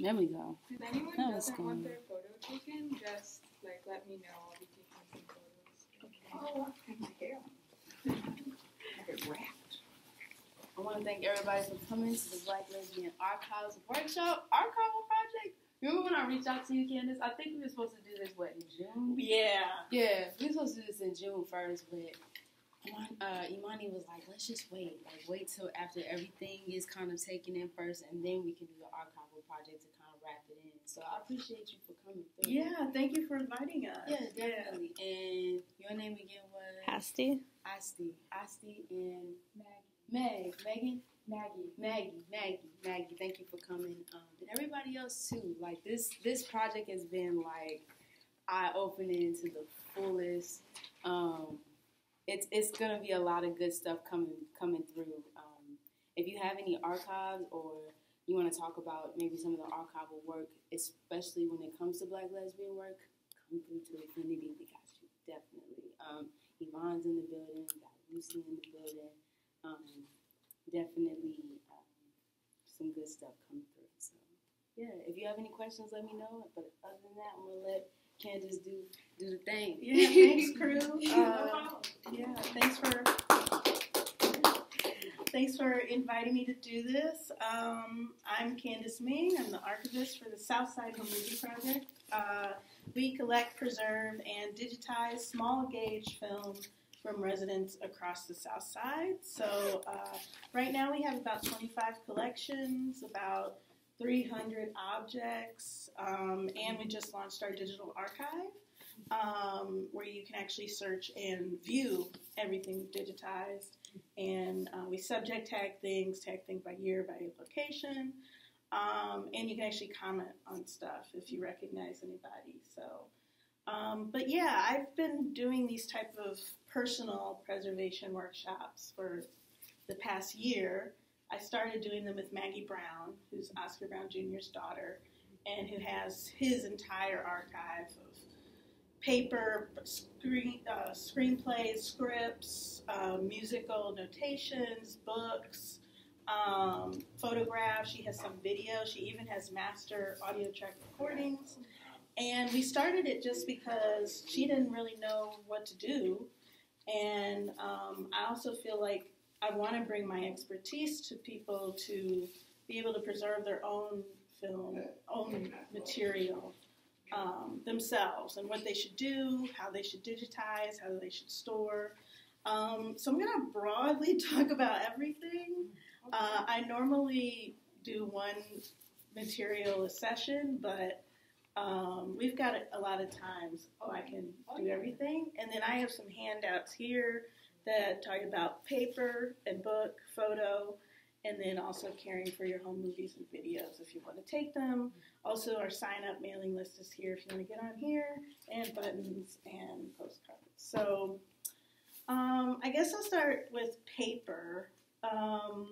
There we go. If anyone That doesn't want their photo taken, just like let me know. I'll be taking some photos. Oh, I have my hair. I have it wrapped. I want to thank everybody for coming to the Black Lesbian Archives Workshop Archival Project. Remember when I reached out to you, Candace? I think we were supposed to do this, what, in June? Yeah. Yeah, we were supposed to do this in June first, but Iman- uh, Imani was like, let's just wait. Like, wait till after everything is kind of taken in first, and then we can do the archival project to kind of wrap it in. So I appreciate you for coming through. Yeah, thank you for inviting us. Yeah, definitely. And your name again was? Asti. Asti. Asti and Maggie, Meg. Megan? Maggie. Maggie, Maggie, Maggie, thank you for coming. Um, and everybody else too. Like this, this project has been like eye opening to the fullest. Um, it's it's gonna be a lot of good stuff coming coming through. Um, if you have any archives or you want to talk about maybe some of the archival work, especially when it comes to Black lesbian work, come through to Affinity. We got you definitely. Um, Yvonne's in the building. Got Lucy in the building. Um, definitely um, some good stuff coming through. So yeah, if you have any questions, let me know. But other than that, I'm gonna let Candace do do the thing. Yeah, thanks, crew. Uh, yeah, thanks for thanks for inviting me to do this. Um, I'm Candace Ming. I'm the archivist for the Southside Home Movie Project. Uh, we collect, preserve, and digitize small gauge film from residents across the South Side. So uh, right now we have about 25 collections, about 300 objects, um, and we just launched our digital archive um, where you can actually search and view everything digitized. And uh, we subject tag things, tag things by year, by location, um, and you can actually comment on stuff if you recognize anybody. So, um, but yeah, I've been doing these type of personal preservation workshops for the past year. I started doing them with Maggie Brown, who's Oscar Brown Jr.'s daughter, and who has his entire archive of paper, screen, uh, screenplays, scripts, uh, musical notations, books, um, photographs. She has some video. She even has master audio track recordings. And we started it just because she didn't really know what to do. And um, I also feel like I want to bring my expertise to people to be able to preserve their own film, own material um, themselves and what they should do, how they should digitize, how they should store. Um, so I'm going to broadly talk about everything. Uh, I normally do one material a session, but um, we've got a, a lot of times oh, I can do everything. And then I have some handouts here that talk about paper and book, photo, and then also caring for your home movies and videos if you want to take them. Also, our sign up mailing list is here if you want to get on here, and buttons and postcards. So, um, I guess I'll start with paper. Um,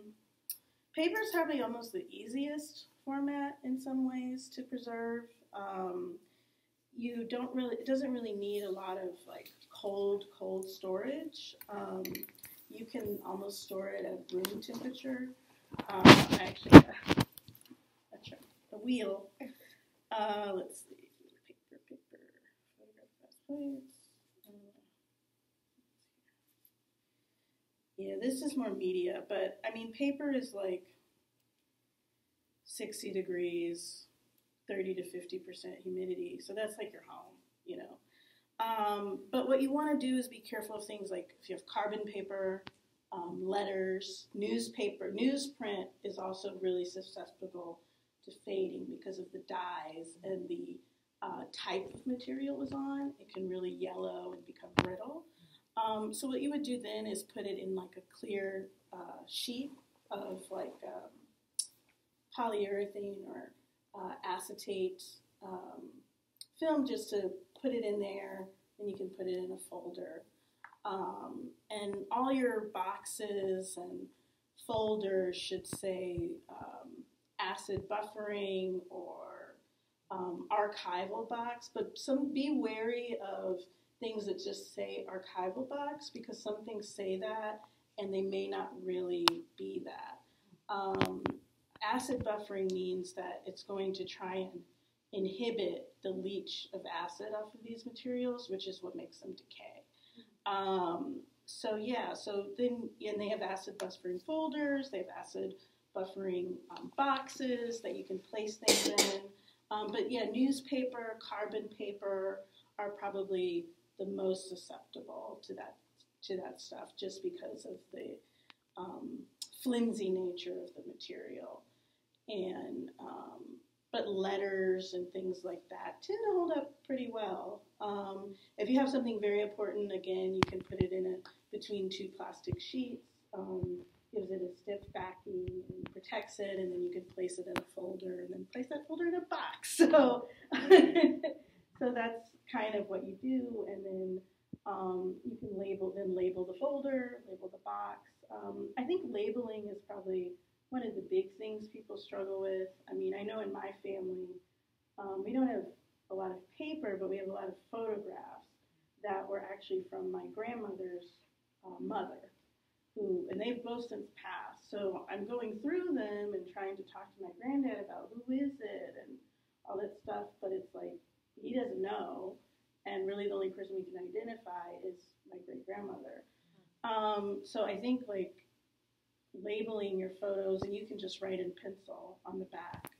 paper is probably almost the easiest format in some ways to preserve. Um, you don't really, it doesn't really need a lot of like cold, cold storage. Um, you can almost store it at room temperature. Um, actually got a, wheel. Uh, let's see, paper, paper. Uh, yeah, this is more media, but I mean, paper is like 60 degrees, 30 to 50% humidity. So that's like your home, you know. Um, but what you want to do is be careful of things like if you have carbon paper, um, letters, newspaper. Newsprint is also really susceptible to fading because of the dyes and the uh, type of material it was on. It can really yellow and become brittle. Um, so what you would do then is put it in like a clear uh, sheet of like um, polyurethane or uh, acetate um, film just to put it in there. and you can put it in a folder. Um, and all your boxes and folders should say um, acid buffering or um, archival box, but some be wary of things that just say archival box because some things say that and they may not really be that. Um, acid buffering means that it's going to try and inhibit the leach of acid off of these materials, which is what makes them decay. Um, so yeah, so then and they have acid buffering folders, they have acid buffering um, boxes that you can place things in. Um, but yeah, newspaper, carbon paper are probably the most susceptible to that to that stuff, just because of the um, flimsy nature of the material. And um, but letters and things like that tend to hold up pretty well. Um, if you have something very important, again, you can put it in a between two plastic sheets. Um, gives it a stiff backing and protects it, and then you can place it in a folder, and then place that folder in a box. So, so that's kind of what you do, and then um, you can label then label the folder, label the box. Um, I think labeling is probably one of the big things people struggle with. I mean, I know in my family, um, we don't have a lot of paper, but we have a lot of photographs that were actually from my grandmother's uh, mother, who, and they've both since passed. So I'm going through them and trying to talk to my granddad about who is it and all that stuff, but it's like he doesn't know, and really the only person we can identify is my great grandmother. Um, so I think like labeling your photos, and you can just write in pencil on the back.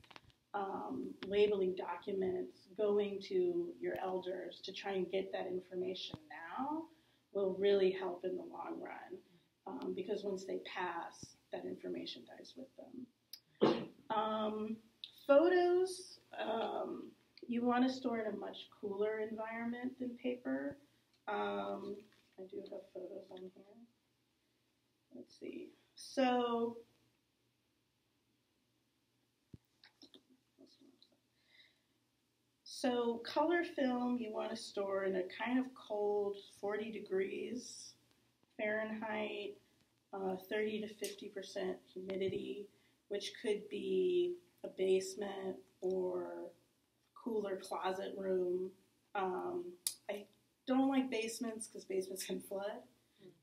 Um, labeling documents, going to your elders to try and get that information now will really help in the long run um, because once they pass, that information dies with them. Um, photos, um, you want to store in a much cooler environment than paper. Um, I do have photos on here. Let's see. So, so color film you want to store in a kind of cold 40 degrees Fahrenheit, uh, 30 to 50 percent humidity, which could be a basement or cooler closet room. Um, I don't like basements because basements can flood.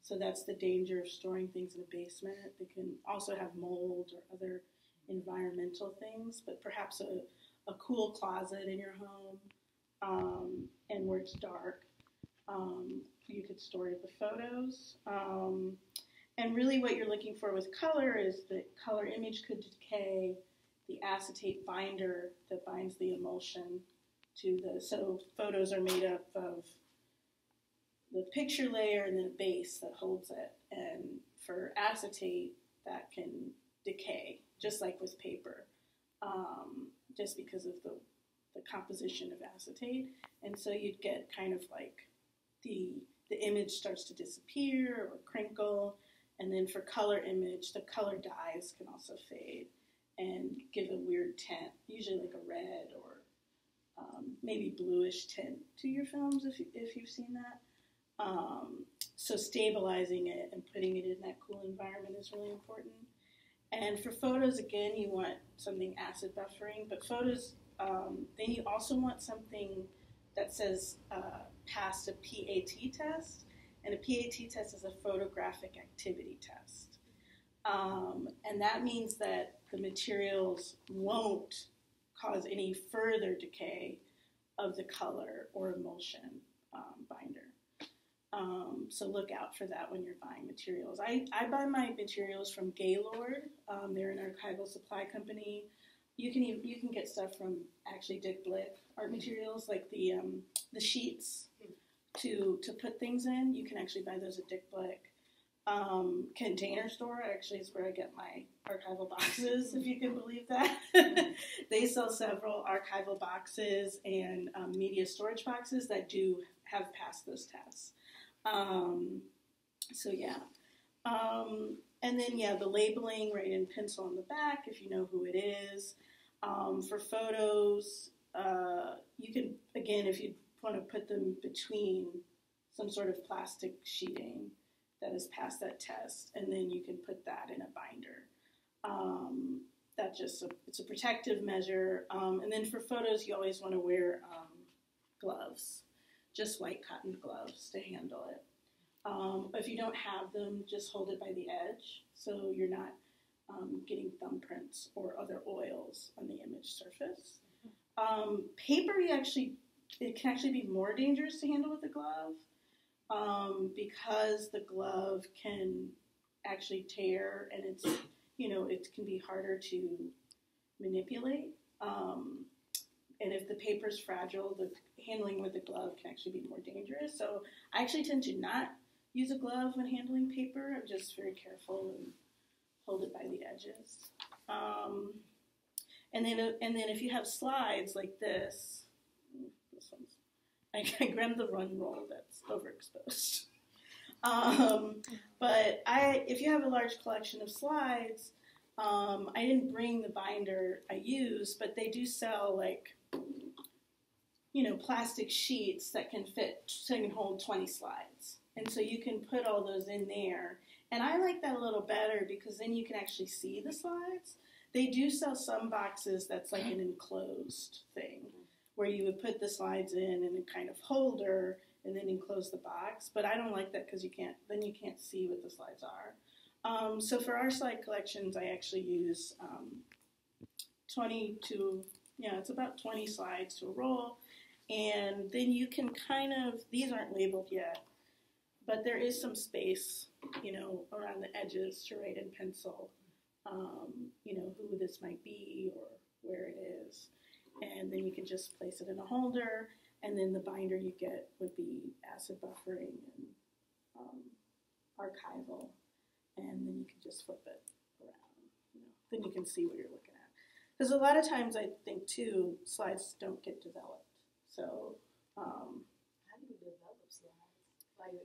So that's the danger of storing things in a basement. They can also have mold or other environmental things, but perhaps a, a cool closet in your home um, and where it's dark. Um, you could store the photos. Um, and really, what you're looking for with color is that color image could decay, the acetate binder that binds the emulsion to the. So, photos are made up of the picture layer and then a base that holds it. And for acetate, that can decay, just like with paper, um, just because of the, the composition of acetate. And so you'd get kind of like the, the image starts to disappear or crinkle. And then for color image, the color dyes can also fade and give a weird tint, usually like a red or um, maybe bluish tint to your films if, if you've seen that. Um, so stabilizing it and putting it in that cool environment is really important. And for photos, again, you want something acid buffering, but photos, um, then you also want something that says uh, passed a PAT test. And a PAT test is a photographic activity test. Um, and that means that the materials won't cause any further decay of the color or emulsion. Um, so look out for that when you're buying materials. I, I buy my materials from Gaylord. Um, they're an archival supply company. You can even, you can get stuff from actually Dick Blick art materials like the um, the sheets to to put things in. You can actually buy those at Dick Blick. Um, container store actually is where I get my archival boxes, if you can believe that. they sell several archival boxes and um, media storage boxes that do have passed those tests. Um, so yeah. Um, and then yeah, the labeling right in pencil on the back if you know who it is. Um, for photos, uh, you can again if you want to put them between some sort of plastic sheeting that has passed that test, and then you can put that in a binder. Um, that just a, it's a protective measure. Um, and then for photos, you always want to wear um, gloves just white cotton gloves to handle it. Um, if you don't have them, just hold it by the edge so you're not um, getting thumbprints or other oils on the image surface. Um, paper, you actually, it can actually be more dangerous to handle with a glove um, because the glove can actually tear and it's, you know, it can be harder to manipulate. Um, and if the paper's fragile, the handling with a glove can actually be more dangerous. So I actually tend to not use a glove when handling paper. I'm just very careful and hold it by the edges. Um, and then, and then if you have slides like this, this one's, I, I grabbed the run roll that's overexposed. Um, but I, if you have a large collection of slides, um, I didn't bring the binder I use, but they do sell like, you know, plastic sheets that can fit, so can hold 20 slides. And so you can put all those in there. And I like that a little better because then you can actually see the slides. They do sell some boxes that's like an enclosed thing where you would put the slides in in a kind of holder and then enclose the box. But I don't like that because you can't then you can't see what the slides are. Um, so for our slide collections, I actually use um, 20 to yeah, it's about 20 slides to a roll, and then you can kind of these aren't labeled yet, but there is some space, you know, around the edges to write in pencil, um, you know, who this might be or where it is. And then you can just place it in a holder, and then the binder you get would be acid buffering and um, archival, and then you can just flip it around. You know, then you can see what you're looking at. Because a lot of times I think too, slides don't get developed. So um, How do you develop slides? Like,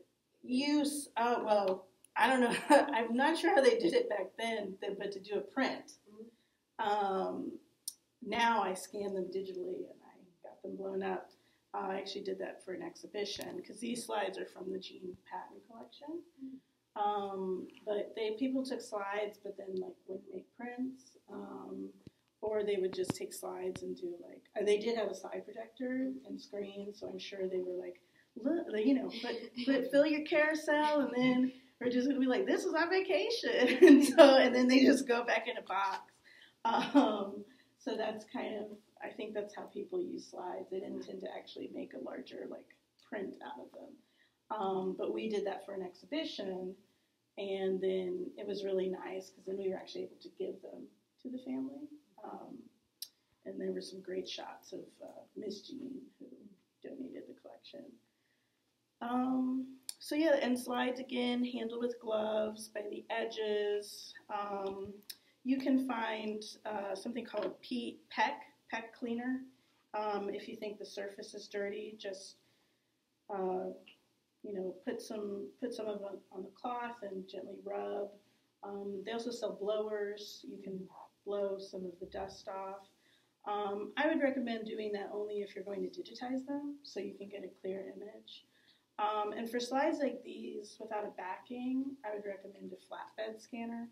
use uh, well i don't know i'm not sure how they did it back then but to do a print um, now i scan them digitally and i got them blown up uh, i actually did that for an exhibition because these slides are from the Jean patent collection um, but they people took slides but then like wouldn't make prints um, or they would just take slides and do like uh, they did have a slide projector and screen so i'm sure they were like look, you know, put, put fill your carousel, and then we're just gonna be like, this is our vacation, and so, and then they just go back in a box. Um, so that's kind of, I think that's how people use slides. They didn't tend to actually make a larger like print out of them. Um, but we did that for an exhibition, and then it was really nice because then we were actually able to give them to the family. Um, and there were some great shots of uh, Miss Jean who donated the collection. Um, so yeah, and slides again, handled with gloves by the edges. Um, you can find uh, something called a P- PEC, PEC cleaner. Um, if you think the surface is dirty, just uh, you know put some put some of it on the cloth and gently rub. Um, they also sell blowers. You can blow some of the dust off. Um, I would recommend doing that only if you're going to digitize them, so you can get a clear image. Um, and for slides like these without a backing, I would recommend a flatbed scanner.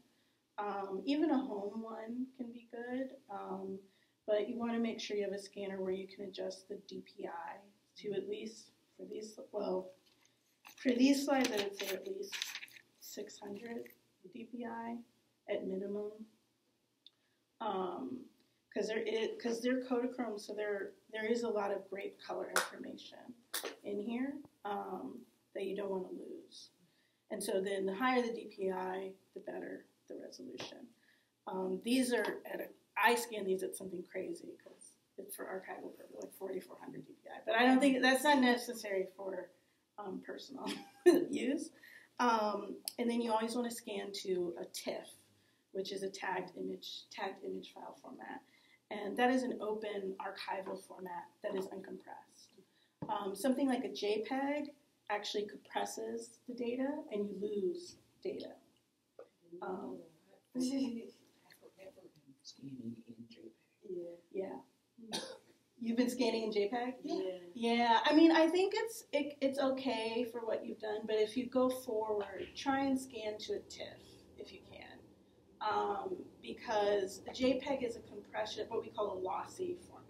Um, even a home one can be good, um, but you want to make sure you have a scanner where you can adjust the DPI to at least for these. Well, for these slides, I would say at least 600 DPI at minimum. Um, because there is because they're Kodachrome, so there there is a lot of great color information in here um, that you don't want to lose. And so then the higher the DPI, the better the resolution. Um, these are at a, I scan these at something crazy because it's for archival purpose, like 4400 DPI. But I don't think that's not necessary for um, personal use. Um, and then you always want to scan to a TIFF, which is a tagged image tagged image file format, and that is an open archival format that is uncompressed. Um, something like a JPEG actually compresses the data, and you lose data. Um, Scanning yeah. You've been scanning in JPEG? yeah. Yeah, I mean, I think it's it, it's okay for what you've done, but if you go forward, try and scan to a TIFF if you can, um, because a JPEG is a compression, what we call a lossy format.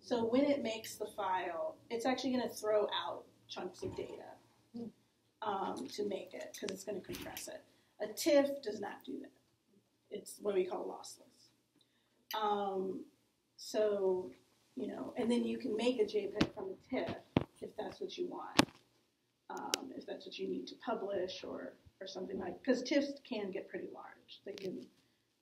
So when it makes the file, it's actually going to throw out chunks of data um, to make it because it's going to compress it. A TIFF does not do that. it's what we call lossless. Um, so, you know, and then you can make a JPEG from a TIFF if that's what you want, um, if that's what you need to publish or, or something like, because TIFFs can get pretty large. They can,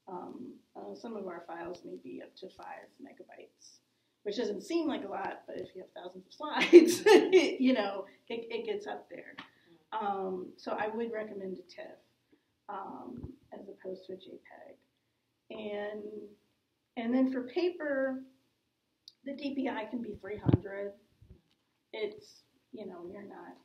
um, uh, some of our files may be up to five megabytes, which doesn't seem like a lot, but if you have thousands of slides, you know, it, it gets up there. Um, so I would recommend a TIFF um, as opposed to a JPEG. And and then for paper, the DPI can be 300. It's you know you're not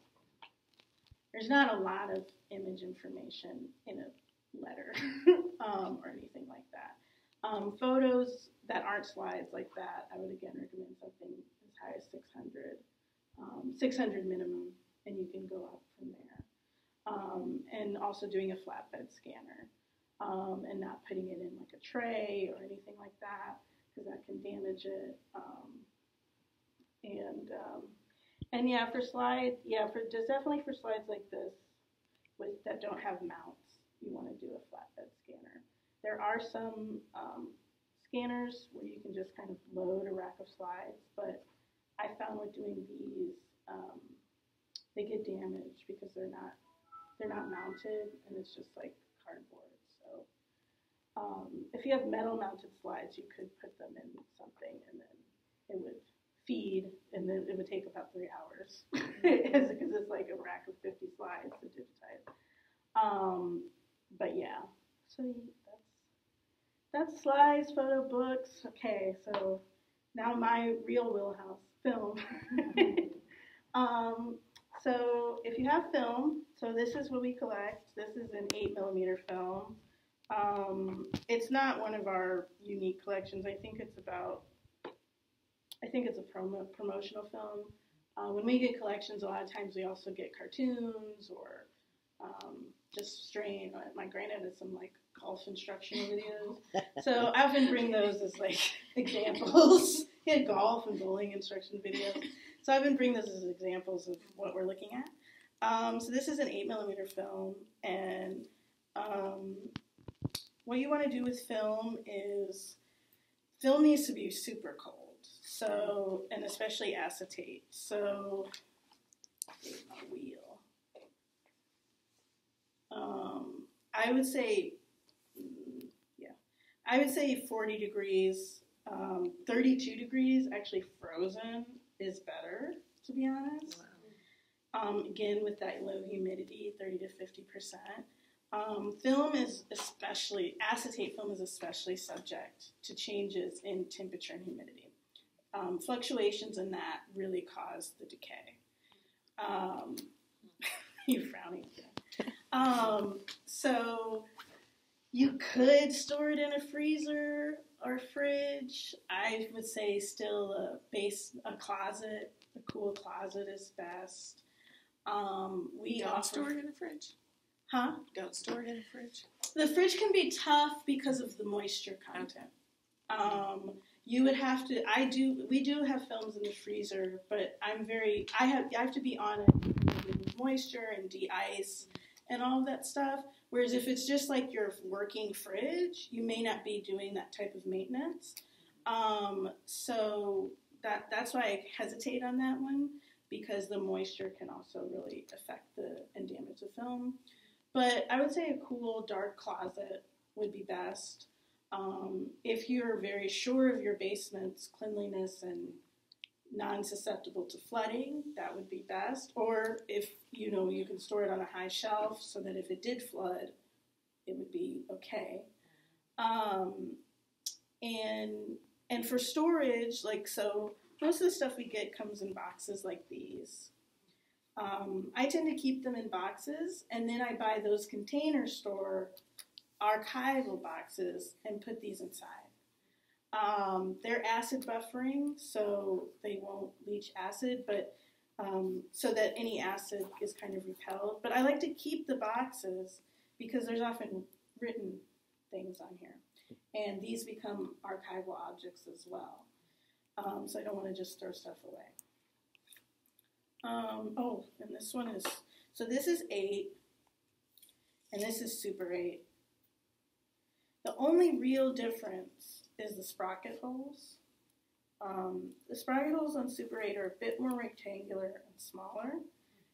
there's not a lot of image information in a letter um, or anything like that. Um, photos that aren't slides like that, I would again recommend something as high as 600, um, 600 minimum, and you can go up from there. Um, and also doing a flatbed scanner um, and not putting it in like a tray or anything like that because that can damage it. Um, and um, and yeah, for slides, yeah, for just definitely for slides like this with that don't have mounts, you want to do a flatbed scanner. There are some um, scanners where you can just kind of load a rack of slides, but I found with doing these, um, they get damaged because they're not they're not mounted and it's just like cardboard. Um, if you have metal mounted slides, you could put them in something and then it would feed and then it would take about three hours because it's like a rack of 50 slides to digitize. Um, but yeah, so that's that's slides, photo books. Okay, so now my real wheelhouse film. um, so if you have film, so this is what we collect. This is an eight millimeter film. Um, it's not one of our unique collections. I think it's about, I think it's a promo, promotional film. Uh, when we get collections, a lot of times we also get cartoons or um, just strain. My granddad has some like golf instruction videos, so I often bring those as like examples. he had golf and bowling instruction videos. So I've been bringing those as examples of what we're looking at. Um, so this is an 8 millimeter film, and um, what you want to do with film is film needs to be super cold. So, and especially acetate. So, wheel. Um, I would say, yeah, I would say 40 degrees, um, 32 degrees, actually frozen is better, to be honest. Wow. Um, again, with that low humidity, 30 to 50 percent. Um, film is especially, acetate film is especially subject to changes in temperature and humidity. Um, fluctuations in that really cause the decay. Um, you're frowning. Um, so you could store it in a freezer or fridge. I would say still a base a closet, a cool closet is best. Um, we offer, store it in a fridge. Huh? Don't store it in a fridge. The fridge can be tough because of the moisture content. Um, you would have to. I do. We do have films in the freezer, but I'm very. I have. I have to be on it with moisture and de-ice and all of that stuff. Whereas if it's just like your working fridge, you may not be doing that type of maintenance. Um, so that that's why I hesitate on that one because the moisture can also really affect the and damage the film. But I would say a cool dark closet would be best. Um, if you're very sure of your basement's cleanliness and non-susceptible to flooding, that would be best. Or if you know you can store it on a high shelf so that if it did flood, it would be okay. Um, and and for storage, like so, most of the stuff we get comes in boxes like these. Um, I tend to keep them in boxes, and then I buy those container store archival boxes and put these inside. Um, they're acid buffering, so they won't leach acid, but um, so that any acid is kind of repelled. But I like to keep the boxes because there's often written things on here, and these become archival objects as well. Um, so I don't want to just throw stuff away. Um, oh, and this one is so this is eight, and this is Super eight. The only real difference is the sprocket holes. Um, the sprocket holes on Super 8 are a bit more rectangular and smaller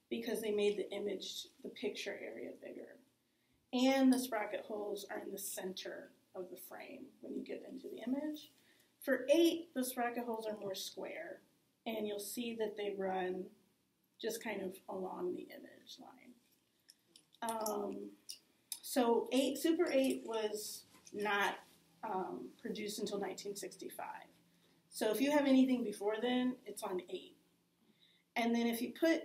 because they made the image, the picture area bigger. And the sprocket holes are in the center of the frame when you get into the image. For 8, the sprocket holes are more square, and you'll see that they run just kind of along the image line. Um, so 8, Super 8 was not um, produced until 1965. So if you have anything before then, it's on 8. And then if you put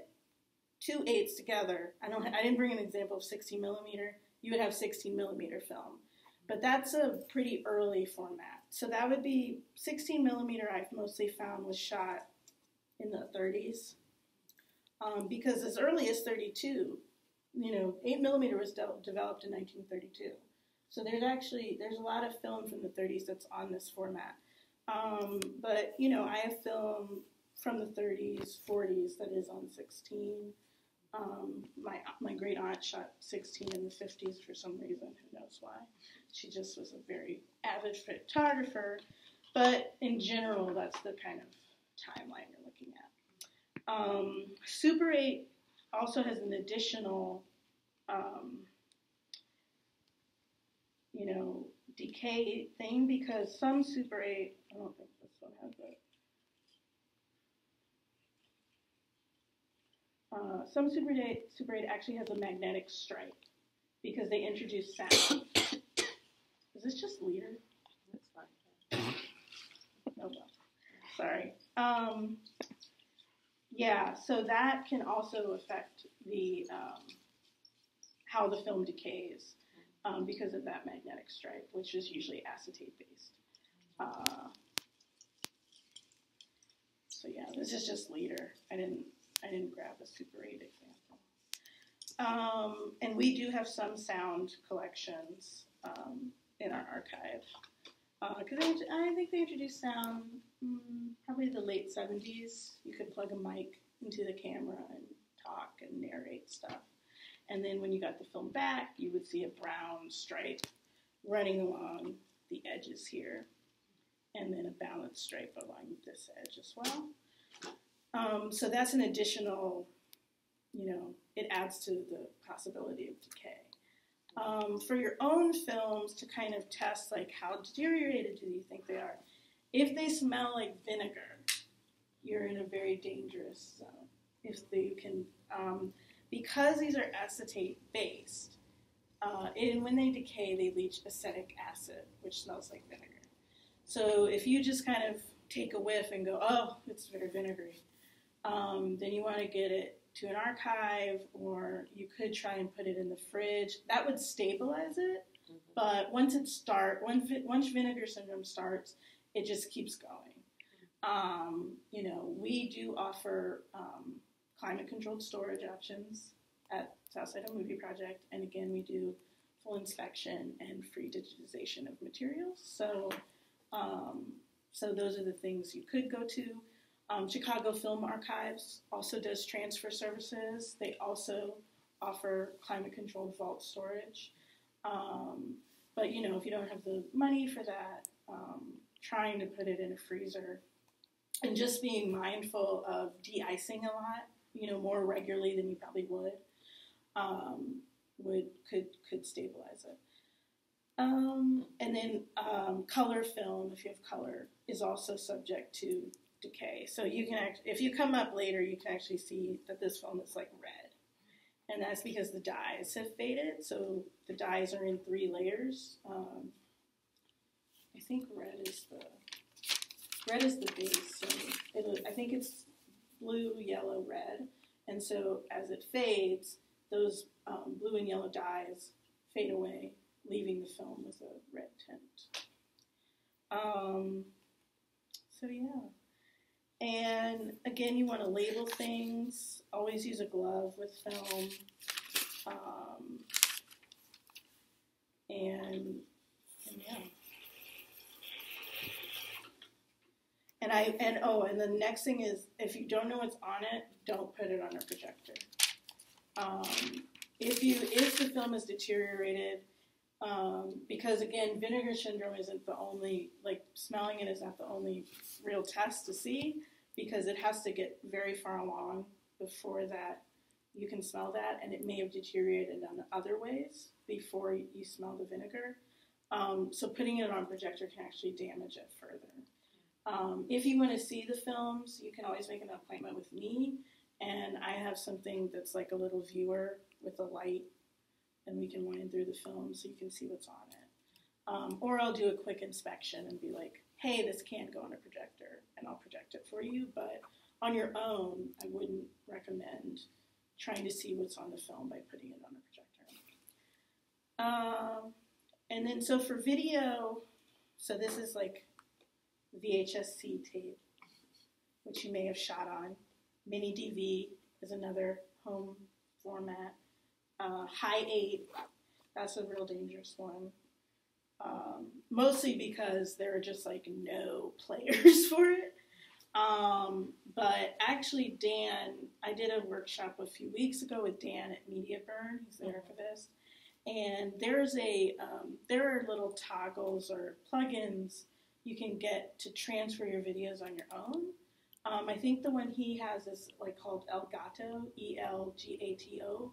two eights together, I don't, I didn't bring an example of 16 millimeter. You would have 16 millimeter film, but that's a pretty early format. So that would be 16 millimeter. I've mostly found was shot in the 30s, um, because as early as 32, you know, 8 millimeter was de- developed in 1932. So there's actually there's a lot of film from the 30s that's on this format. Um, but you know, I have film from the 30s, 40s that is on 16. Um, my my great aunt shot 16 in the 50s for some reason. Who knows why? She just was a very avid photographer. But in general, that's the kind of timeline. Um, Super 8 also has an additional, um, you know, decay thing because some Super 8, I don't think this one has it. Uh, some Super 8, Super 8 actually has a magnetic stripe because they introduced sound. Is this just leader? That's fine. Oh well. Sorry. Um, yeah, so that can also affect the um, how the film decays um, because of that magnetic stripe, which is usually acetate based. Uh, so yeah, this is just leader. I didn't I didn't grab a Super 8 example. Um, and we do have some sound collections um, in our archive. Because I think they introduced sound mm, probably the late 70s. You could plug a mic into the camera and talk and narrate stuff. And then when you got the film back, you would see a brown stripe running along the edges here, and then a balanced stripe along this edge as well. Um, so that's an additional, you know, it adds to the possibility of decay. Um, for your own films to kind of test like how deteriorated do you think they are, if they smell like vinegar, you're in a very dangerous zone. If they can, um, because these are acetate based, uh, and when they decay, they leach acetic acid, which smells like vinegar. So if you just kind of take a whiff and go, oh, it's very vinegary, um, then you want to get it to an archive, or you could try and put it in the fridge. That would stabilize it, but once it start, once once vinegar syndrome starts, it just keeps going. Um, you know, we do offer um, climate controlled storage options at Southside Home Movie Project, and again, we do full inspection and free digitization of materials. So, um, so those are the things you could go to. Um, Chicago Film Archives also does transfer services. They also offer climate controlled vault storage. Um, but you know, if you don't have the money for that, um, trying to put it in a freezer and just being mindful of de-icing a lot, you know, more regularly than you probably would, um, would could could stabilize it. Um, and then um, color film, if you have color, is also subject to decay. So you can act, if you come up later, you can actually see that this film is like red, and that's because the dyes have faded. So the dyes are in three layers. Um, think red is the red is the base. So it'll, I think it's blue, yellow, red, and so as it fades, those um, blue and yellow dyes fade away, leaving the film with a red tint. Um, so yeah. And again, you want to label things. Always use a glove with film. Um, and yeah. And I and oh, and the next thing is if you don't know what's on it, don't put it on a projector. Um, if you if the film is deteriorated, Um, because again, vinegar syndrome isn't the only, like smelling it is not the only real test to see because it has to get very far along before that you can smell that and it may have deteriorated in other ways before you smell the vinegar. Um, so putting it on a projector can actually damage it further. Um, if you want to see the films, you can always make an appointment with me, and I have something that's like a little viewer with a light, and we can wind through the film so you can see what's on it. Um, or I'll do a quick inspection and be like, hey, this can't go on a projector, and I'll project it for you. But on your own, I wouldn't recommend trying to see what's on the film by putting it on a projector. Um, and then, so for video, so this is like VHS-C tape, which you may have shot on. Mini DV is another home format. Uh, Hi8, that's a real dangerous one. Um, mostly because there are just like no players for it. Um, but actually, Dan, I did a workshop a few weeks ago with Dan at MediaBurn. He's the archivist, and there's a um, there are little toggles or plugins you can get to transfer your videos on your own. Um, I think the one he has is like called Elgato, E L G A T O,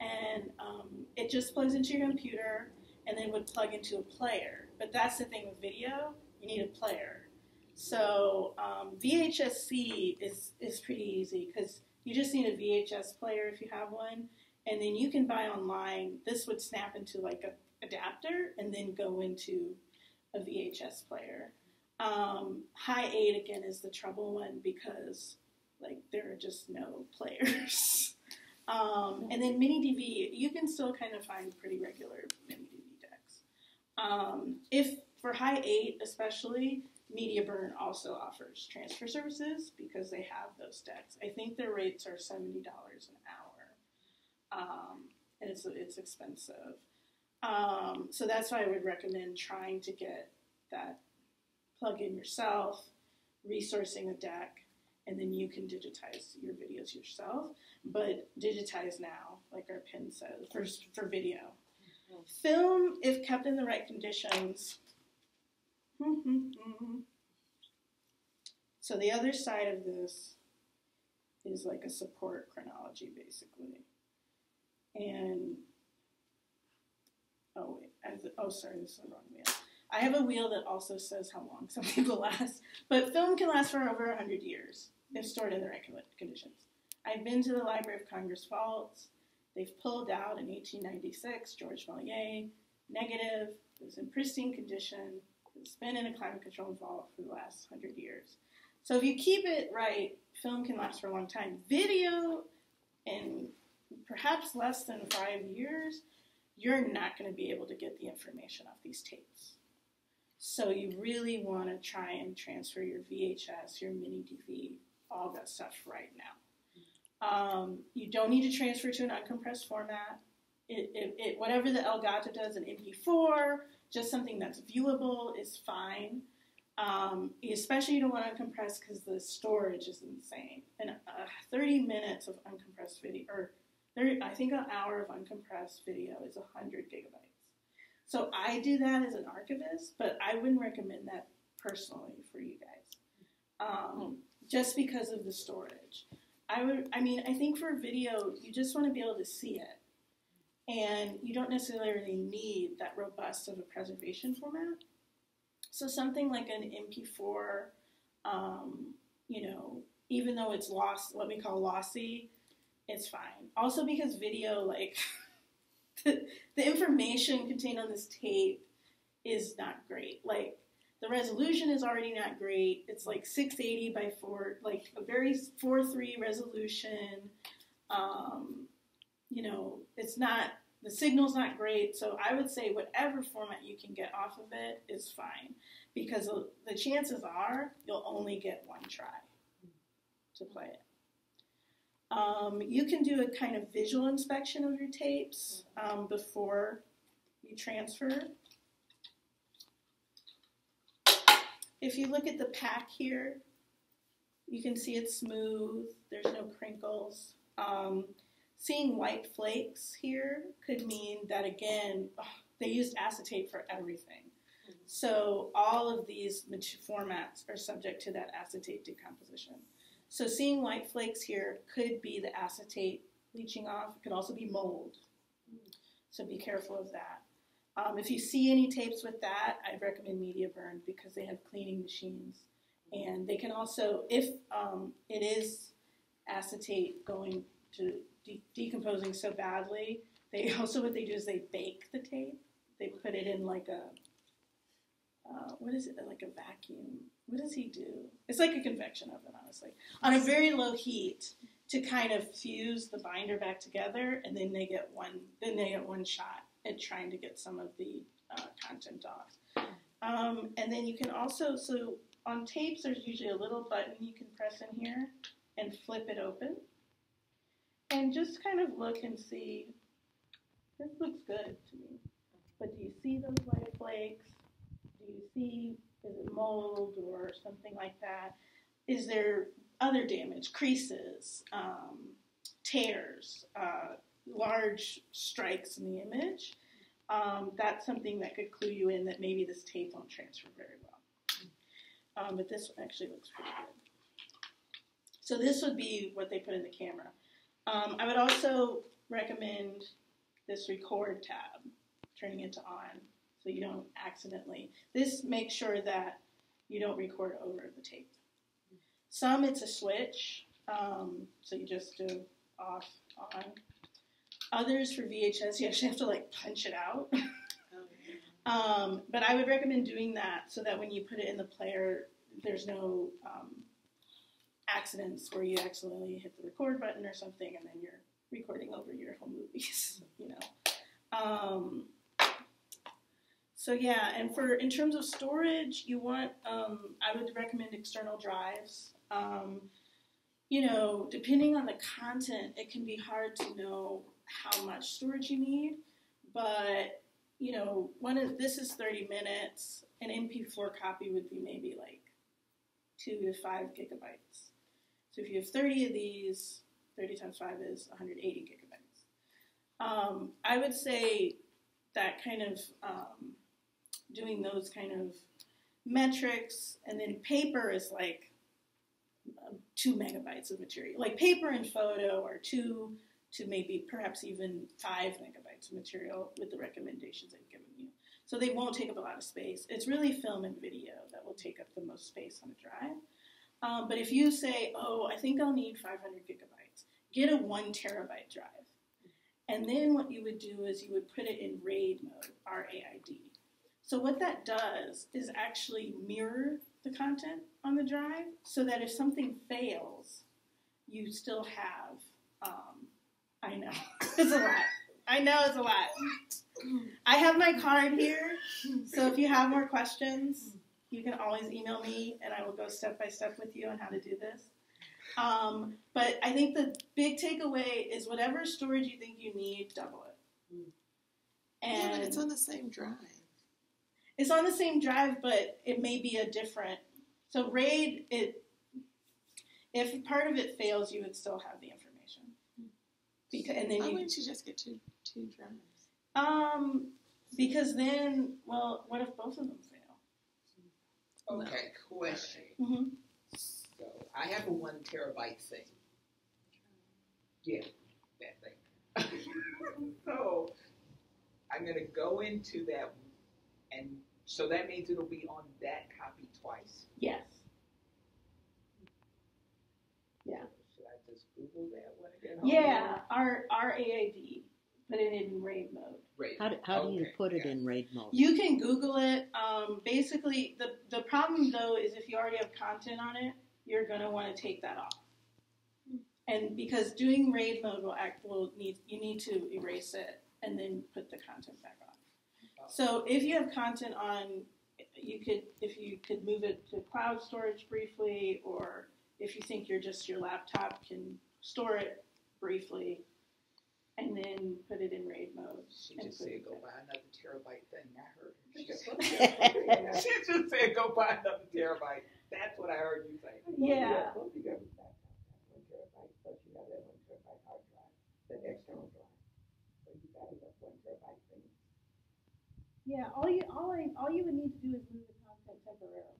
and um, it just plugs into your computer and then would plug into a player. But that's the thing with video, you need a player. So um, VHS-C is is pretty easy because you just need a VHS player if you have one, and then you can buy online. This would snap into like a adapter and then go into a VHS player. Um, high eight again is the trouble one because like there are just no players. um, and then mini DV, you can still kind of find pretty regular mini DV decks. Um, if for high eight especially, Media Burn also offers transfer services because they have those decks. I think their rates are seventy dollars an hour, um, and it's it's expensive. Um, so that's why I would recommend trying to get that plug in yourself, resourcing a deck, and then you can digitize your videos yourself. But digitize now, like our pin says, for, for video. Film, if kept in the right conditions. so the other side of this is like a support chronology, basically. And Oh wait, oh sorry, this is the wrong wheel. I have a wheel that also says how long something will last, but film can last for over 100 years if stored in the right conditions. I've been to the Library of Congress vaults. They've pulled out in 1896 George Méliès negative. It was in pristine condition. It's been in a climate controlled vault for the last 100 years. So if you keep it right, film can last for a long time. Video, in perhaps less than five years, you're not going to be able to get the information off these tapes. So you really want to try and transfer your VHS, your mini DV, all that stuff right now. Um, you don't need to transfer to an uncompressed format. It, it, it, whatever the Elgato does in MP4, just something that's viewable is fine. Um, especially you don't want to compress because the storage is insane. And uh, 30 minutes of uncompressed video, or there, I think an hour of uncompressed video is 100 gigabytes. So I do that as an archivist, but I wouldn't recommend that personally for you guys, um, just because of the storage. I would, I mean, I think for video, you just want to be able to see it, and you don't necessarily need that robust of a preservation format. So something like an MP4, um, you know, even though it's lost, what we call lossy, it's fine. Also because video, like the, the information contained on this tape is not great. Like the resolution is already not great. It's like 680 by 4, like a very four three resolution. Um, you know, it's not, the signal's not great. So I would say whatever format you can get off of it is fine because the chances are you'll only get one try to play it. Um, you can do a kind of visual inspection of your tapes um, before you transfer. If you look at the pack here, you can see it's smooth, there's no crinkles. Um, seeing white flakes here could mean that again, oh, they used acetate for everything. So all of these formats are subject to that acetate decomposition. So seeing white flakes here could be the acetate leaching off. It could also be mold. So be careful of that. Um, if you see any tapes with that, I'd recommend Media Burn because they have cleaning machines. And they can also, if um, it is acetate going to de- decomposing so badly, they also what they do is they bake the tape. They put it in like a uh, what is it like a vacuum? What does he do? It's like a convection oven, honestly, on a very low heat to kind of fuse the binder back together, and then they get one then they get one shot at trying to get some of the uh, content off. Um, and then you can also so on tapes there's usually a little button you can press in here and flip it open, and just kind of look and see. This looks good to me, but do you see those white flakes? Do you see is it mold or something like that? Is there other damage, creases, um, tears, uh, large strikes in the image? Um, that's something that could clue you in that maybe this tape won't transfer very well. Um, but this actually looks pretty good. So this would be what they put in the camera. Um, I would also recommend this record tab, turning it to on so you don't accidentally. This makes sure that you don't record over the tape. Some it's a switch, um, so you just do off, on. Others for VHS, you actually have to like punch it out. um, but I would recommend doing that so that when you put it in the player, there's no um, accidents where you accidentally hit the record button or something, and then you're recording over your home movies. You know. So yeah, and for in terms of storage, you want um, I would recommend external drives. Um, you know, depending on the content, it can be hard to know how much storage you need. But you know, one of this is 30 minutes. An MP4 copy would be maybe like two to five gigabytes. So if you have 30 of these, 30 times five is 180 gigabytes. Um, I would say that kind of um, doing those kind of metrics, and then paper is like um, two megabytes of material. Like paper and photo are two to maybe perhaps even five megabytes of material with the recommendations I've given you. So they won't take up a lot of space. It's really film and video that will take up the most space on a drive. Um, but if you say, oh, I think I'll need 500 gigabytes, get a one terabyte drive. And then what you would do is you would put it in RAID mode, R A I D. So what that does is actually mirror the content on the drive so that if something fails, you still have. Um, I know it's a lot. I know it's a lot. I have my card here, so if you have more questions, you can always email me, and I will go step by step with you on how to do this. Um, but I think the big takeaway is whatever storage you think you need, double it. Yeah, but And it's on the same drive. It's on the same drive, but it may be a different. So RAID, it if part of it fails, you would still have the information. Because and then Why you wouldn't you just get two two drives? um because then well, what if both of them fail? Okay, question. hmm So I have a one terabyte thing. Yeah, that thing. so I'm gonna go into that, and so that means it'll be on that copy twice. Yes. Yeah. Should I just Google that when I get home? Yeah, our our AAD put it in RAID mode. Great. How do, how do you put it yeah. in raid mode? You can Google it. Um, basically, the the problem though is if you already have content on it, you're gonna want to take that off. And because doing RAID mode will act will need you need to erase it and then put the content back on. So if you have content on, you could if you could move it to cloud storage briefly, or if you think you're just your laptop can store it briefly, and then put it in RAID mode. She just put said go buy another terabyte thing. I heard. She just, she just said go buy another terabyte. That's what I heard you say. Yeah. Both of Yeah, all you, all I, all you would need to do is move the content temporarily.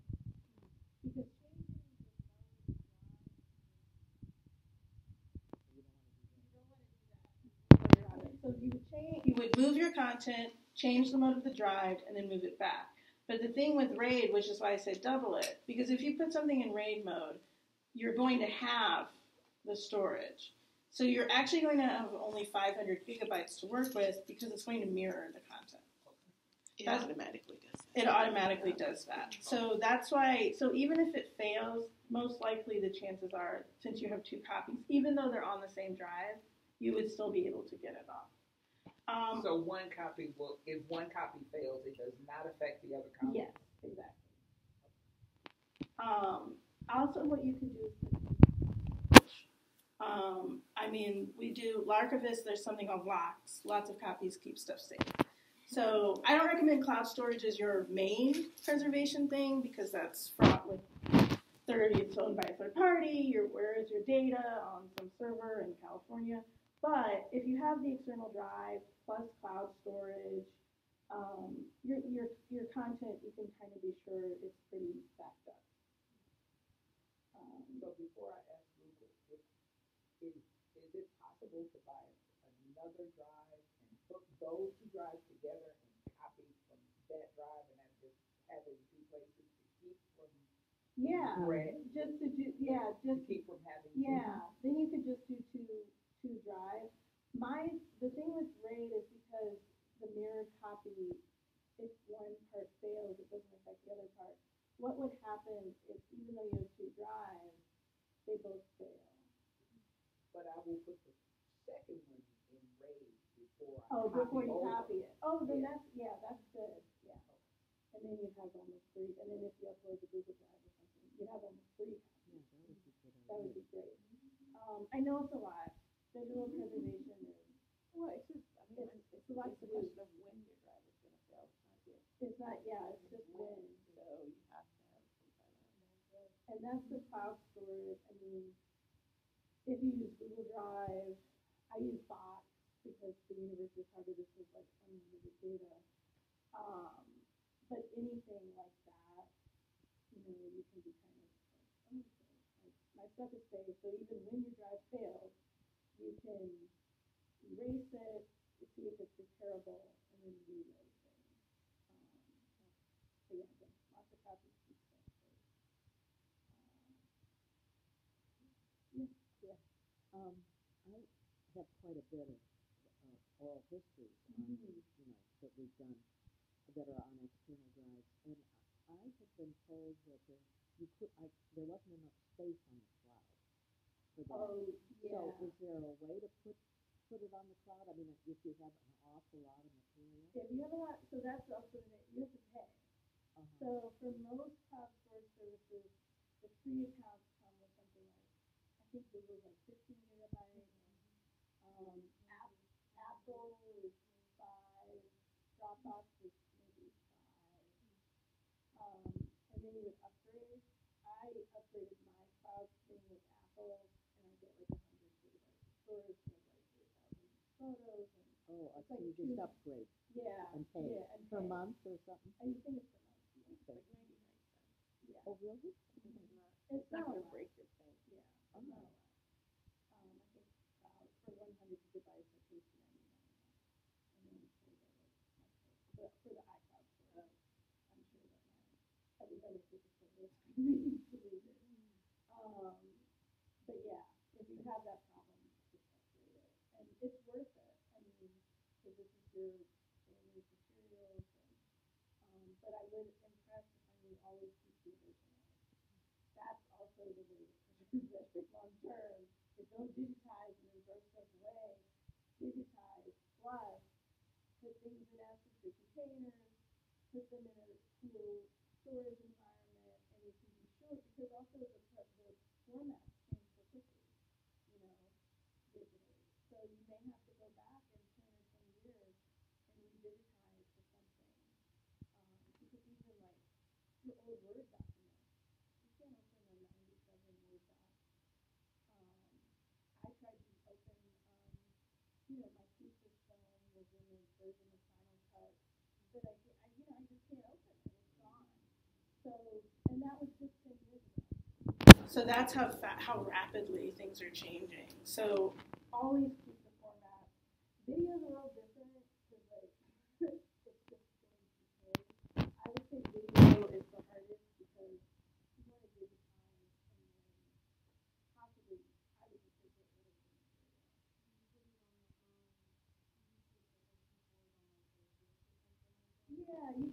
So you would change, you would move your content, change the mode of the drive, and then move it back. But the thing with RAID, which is why I said double it, because if you put something in RAID mode, you're going to have the storage. So you're actually going to have only 500 gigabytes to work with because it's going to mirror the content. It That's- automatically does that. It automatically does that. So that's why, so even if it fails, most likely the chances are, since you have two copies, even though they're on the same drive, you would still be able to get it off. Um, So one copy will, if one copy fails, it does not affect the other copy? Yes, exactly. Um, also, what you can do um, I mean, we do Larchivist. There's something called LOCKSS. Lots of copies keep stuff safe. So I don't recommend cloud storage as your main preservation thing because that's fraught with third. It's owned by a third party. Your where is your data on some server in California? But if you have the external drive plus cloud storage, um, your your your content you can kind of be sure it's pretty backed up. Um, So before I ask Google, is, is it possible to buy another drive those two drives together and copy from that drive and then just in two places to keep from, yeah, Right. just to do yeah, to just keep from having? two? yeah. Then you could just do two two drives. My the thing with RAID is because the mirrored copy, if one part fails, it doesn't affect the other part. What would happen is even though you have two drives, they both fail. But I will put the second one before I Oh, copy before you over. copy it. Oh, then Yeah. that's yeah, that's good. Yeah. And then you have almost three. And then if you upload the Google Drive or something, you have almost three. That would be great. Um, I know it's a lot. Digital preservation is Well, it's just, I mean, It's- it's, it's like the question of when your drive is gonna fail, it's not if. it's not yeah, it's just when. So you have to have some kind of. And that's the cloud storage. I mean, if you use Google Drive, I use Box because the University Harvard this is like unlimited data. Um, but anything like that, you know, you can be kind of like, oh, like, my stuff is safe. So even when your drive fails, you can erase it, see if it's repairable, and then reload things. Um, so yeah, again, lots of copies stuff. Um, I have quite a bit of oral histories on, you know, that we've done that are on external drives, and I have been told that there, you could, I, there wasn't enough space on the cloud for that. Oh, yeah. So is there a way to put, put it on the cloud? I mean, if you have an awful lot of material? If you have a lot, so that's also the, you have to pay. Uh-huh. So for most cloud storage services, the free accounts come with something like, I think Google's like fifteen gigabytes. Um, App, Apple is five, Dropbox is maybe five. Um, and then you would upgrade. I upgraded my cloud thing with Apple and I get like hundred gigabytes of storage and like eight thousand photos and Oh, I see, like you just upgrade yeah. and pay Yeah, and per pay. month or something? I think it's per month. Okay. Like ninety-nine cents. Yeah. Oh, really? It's Not not gonna break your bank. Yeah, Oh. it's not a lot. Um, I think about for one hundred gigabytes, I paid two ninety nine. And then for the but for the iCloud storage, I'm sure that my every other physical disk needs to lose it. Um, but yeah, if you have that problem, and it's worth it. I mean, because this is your materials, um, but I would always keep the that's also the way to it long term. Don't digitize and then throw stuff away. Digitize plus put things in containers, put them in a cool storage environment, because also the the formats So that's how fa- how rapidly things are changing. So always keep the format. Videos are little different because like it's just going I would say video is the hardest because you want to give time and then possibly I would just take it really Yeah, you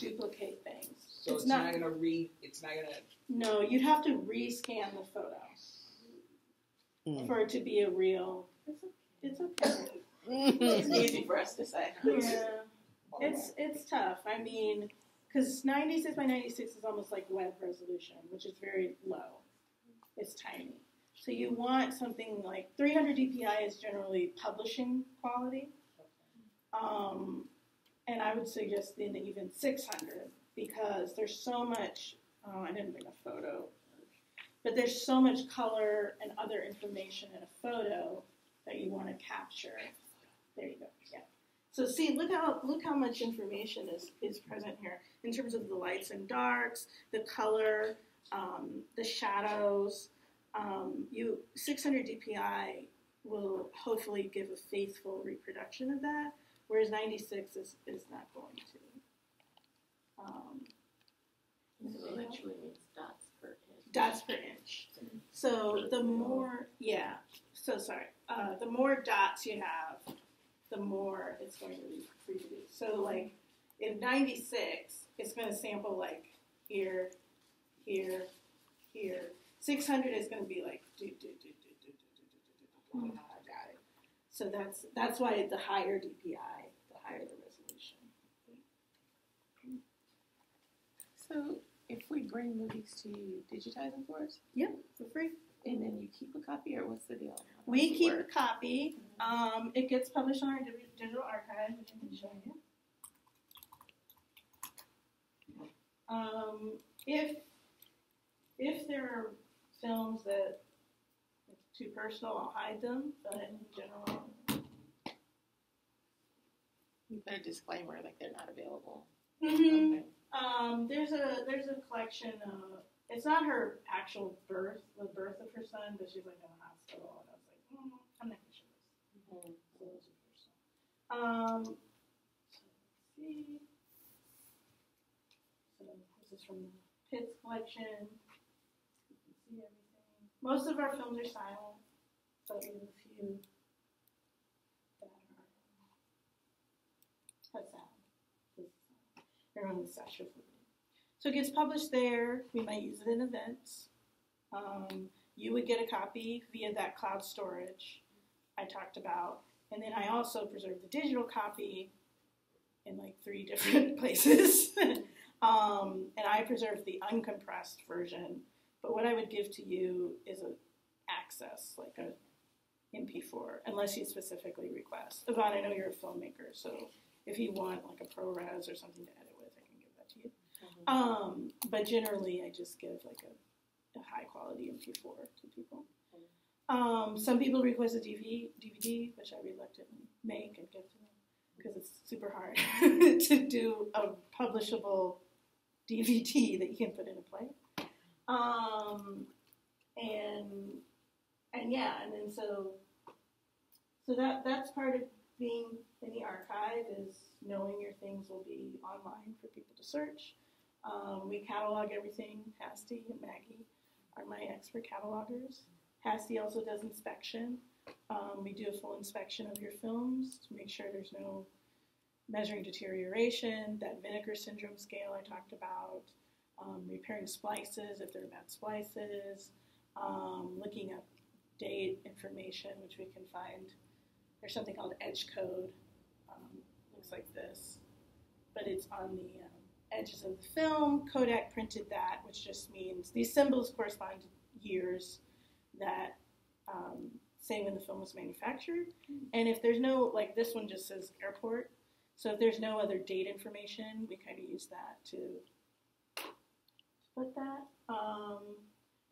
duplicate things. So It's it's not, not- gonna read. It's not gonna. No, you'd have to rescan the photo Mm. for it to be a real. It's okay. It's easy for us to say. Yeah, it's it's tough. I mean, because 96 by 96 is almost like web resolution, which is very low. It's tiny. So you want something like 300 dpi is generally publishing quality. Um, and I would suggest then even 600 because there's so much. Oh, I didn't bring a photo, but there's so much color and other information in a photo that you want to capture. There you go. Yeah. So see, look how look how much information is is present here in terms of the lights and darks, the color, um, the shadows. Um, you 600 dpi will hopefully give a faithful reproduction of that, whereas 96 is, is not going to. Um, So it actually means dots per inch. dots per inch. So the more, yeah. So sorry. Uh, the more dots you have, the more it's going to reproduce. So like in '96, it's going to sample like here, here, here. 600 is going to be like do do do do do do do do do. do. I got it. So that's that's why the higher DPI, the higher the resolution. So if we bring movies to you, digitize them for us, Yep, for free. and then you keep a copy, or what's the deal? We keep work? a copy. Um, it gets published on our digital archive, which I can show you. Um, if if there are films that too personal, I'll hide them. But in general, You put a disclaimer like they're not available. Mhm. Okay. um, there's a there's a collection of. It's not her actual birth, the birth of her son, but she's like in the hospital, and I was like, mm, I'm not gonna show this. Mhm. So those are personal. Um, so let's see. So this is from the Pitts collection. You can see everything. Most of our films are silent, but we have a few that are have sound. They're on the Liberty. So it gets published there. We might use it in events. Um, you would get a copy via that cloud storage I talked about. And then I also preserve the digital copy in like three different places. um, and I preserve the uncompressed version. But what I would give to you is a access, like a MP4, unless you specifically request. Yvonne, I know you're a filmmaker, so if you want like a ProRes or something to edit with, I can give that to you. Um, but generally, I just give like a, a high quality MP4 to people. Um, some people request a DVD, DVD, which I reluctantly make and give to them because it's super hard to do a publishable DVD that you can put in a play. Um, and and yeah, and then so so that that's part of being in the archive is knowing your things will be online for people to search. Um, we catalog everything. Hasty and Maggie are my expert catalogers. Hasty also does inspection. Um, we do a full inspection of your films to make sure there's no measuring deterioration, that vinegar syndrome scale I talked about, um, repairing splices if there are bad splices, um, looking up date information, which we can find. There's something called edge code. Um, looks like this, but it's on the um, edges of the film. Kodak printed that, which just means these symbols correspond to years that um, say when the film was manufactured. And if there's no, like this one just says airport, so if there's no other date information, we kind of use that to, put that. Um,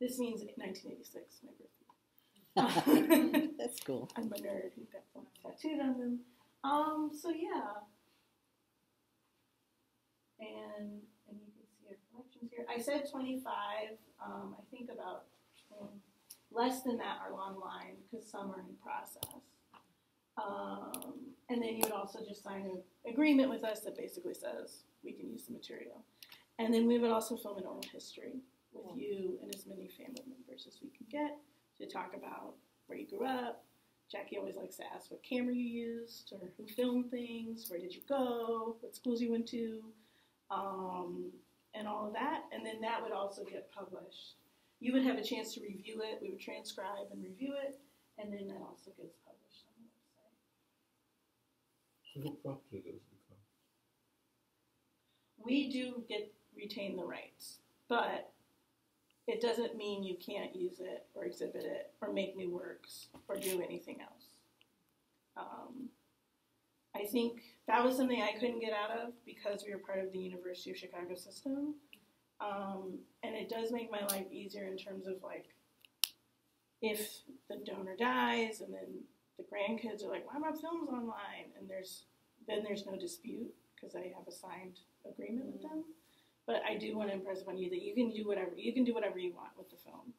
this means 1986, my birthday. That's cool. I'm a nerd who got one tattooed on them. Um, so yeah. And and you can see our collections here. I said 25. Um, I think about um, less than that are online because some are in process. Um, and then you would also just sign an agreement with us that basically says we can use the material. And then we would also film an oral history with you and as many family members as we can get to talk about where you grew up. Jackie always likes to ask what camera you used or who filmed things, where did you go, what schools you went to, um, and all of that. And then that would also get published. You would have a chance to review it. We would transcribe and review it, and then that also gets published on the website. So what property does it become? We do get retain the rights, but it doesn't mean you can't use it or exhibit it or make new works or do anything else. Um, I think that was something I couldn't get out of because we were part of the University of Chicago system. Um, and it does make my life easier in terms of like if the donor dies and then the grandkids are like, why my films online? And there's then there's no dispute because I have a signed agreement with them. But I do want to impress upon you that you can do whatever you can do whatever you want with the film.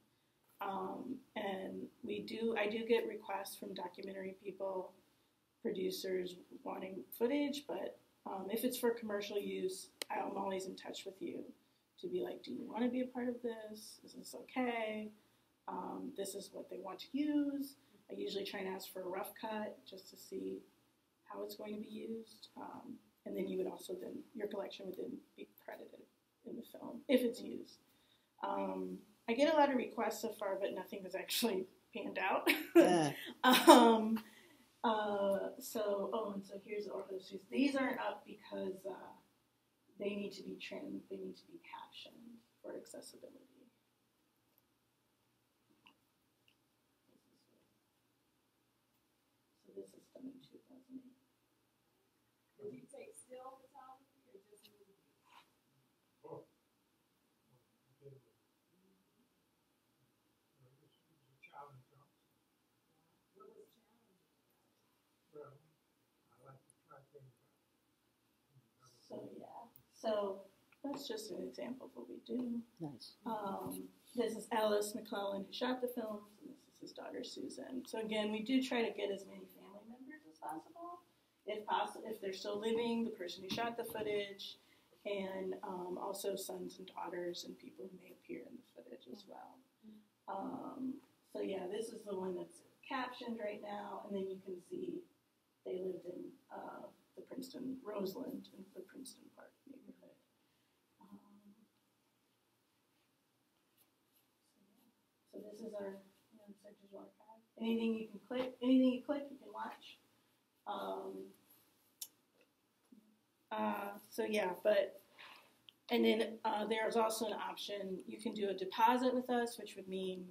Um, and we do I do get requests from documentary people, producers wanting footage, but um, if it's for commercial use, I'm always in touch with you to be like, do you want to be a part of this? Is this okay? Um, this is what they want to use. I usually try and ask for a rough cut just to see how it's going to be used. Um, and then you would also then, your collection would then be credited in the film if it's used. Um, I get a lot of requests so far, but nothing has actually panned out. Yeah. um, uh, so, oh, and so here's all those shoes. These aren't up because uh, they need to be trimmed, they need to be captioned for accessibility. So this is done in 2008. Did you take still photography or just movie? What was challenging? So yeah, so that's just an example of what we do. Nice. Um, this is Alice McClellan who shot the film, and this is his daughter Susan. So again, we do try to get as many family members as possible, if possible, if they're still living, the person who shot the footage, and um, also sons and daughters and people who may appear in the footage as well. Um, so yeah, this is the one that's captioned right now, and then you can see they lived in uh, the Princeton Roseland in the Princeton Park neighborhood. Um, so this is our you know, archive. Anything you can click, anything you click, you can watch. Um, uh, so yeah, but and then uh, there's also an option you can do a deposit with us, which would mean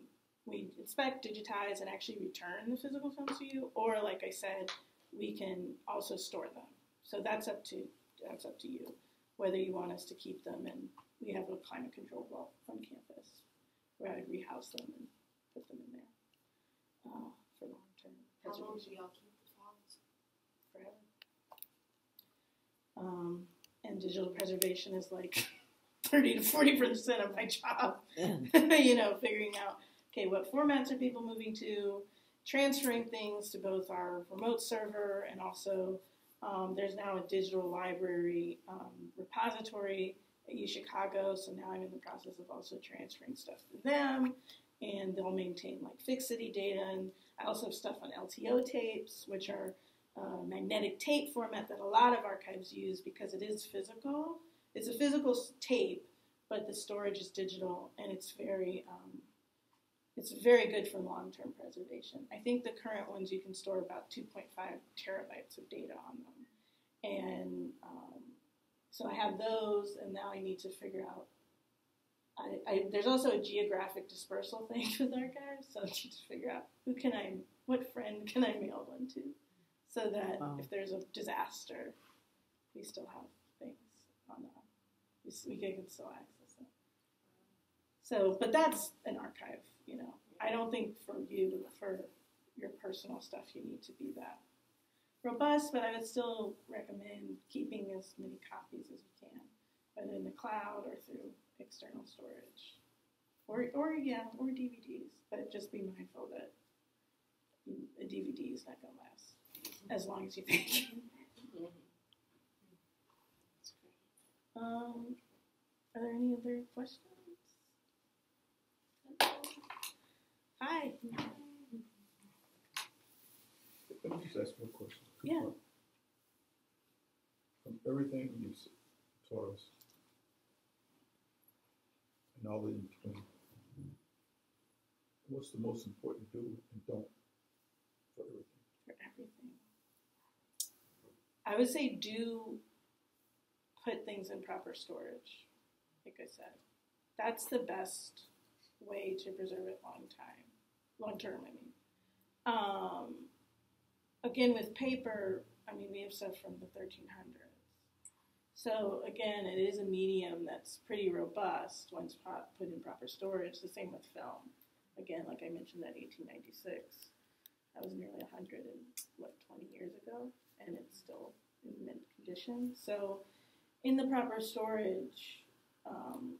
we inspect, digitize, and actually return the physical films to you. Or like I said, we can also store them. So that's up to that's up to you whether you want us to keep them. And we have a climate control vault on campus where I rehouse them and put them in there uh, for long term How long do y'all keep the files? forever. Um, and digital preservation is like 30 to 40% of my job. you know, figuring out, okay, what formats are people moving to, transferring things to both our remote server and also um, there's now a digital library um, repository U Chicago, so now I'm in the process of also transferring stuff to them, and they'll maintain like fixity data. And I also have stuff on LTO tapes, which are uh, magnetic tape format that a lot of archives use because it is physical. It's a physical tape, but the storage is digital, and it's very um, it's very good for long-term preservation. I think the current ones you can store about 2.5 terabytes of data on them, and um, so I have those, and now I need to figure out. I, I, there's also a geographic dispersal thing with archives, so I need to figure out who can I, what friend can I mail one to, so that Wow. if there's a disaster, we still have things on the, we, we can still access it. So, but that's an archive, you know. I don't think for you, for your personal stuff, you need to be that robust, but I would still recommend keeping as many copies as you can, whether in the cloud or through external storage. Or, or yeah, or DVDs, but just be mindful that a DVD is not going to last as long as you think. Um, are there any other questions? Hi. Let me just ask one question. Yeah. From everything you taught us, and all the in between, what's the most important do and don't for everything? for everything. I would say do put things in proper storage, like I said. That's the best way to preserve it long time, long term. I mean, um, again with paper, I mean we have stuff from the 1300s. So again, it is a medium that's pretty robust once put in proper storage. The same with film. Again, like I mentioned, that 1896 that was nearly 100 and what 20 years ago and it's still in mint condition so in the proper storage um,